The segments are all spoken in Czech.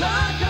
Saga.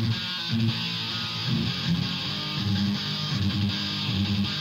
Thank you.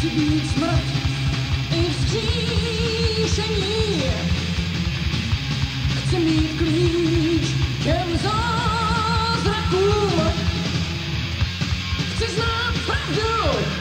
chci být smrt i vzkříšení. Chci mít klíč ke zázrakům. Chci znát pravdu.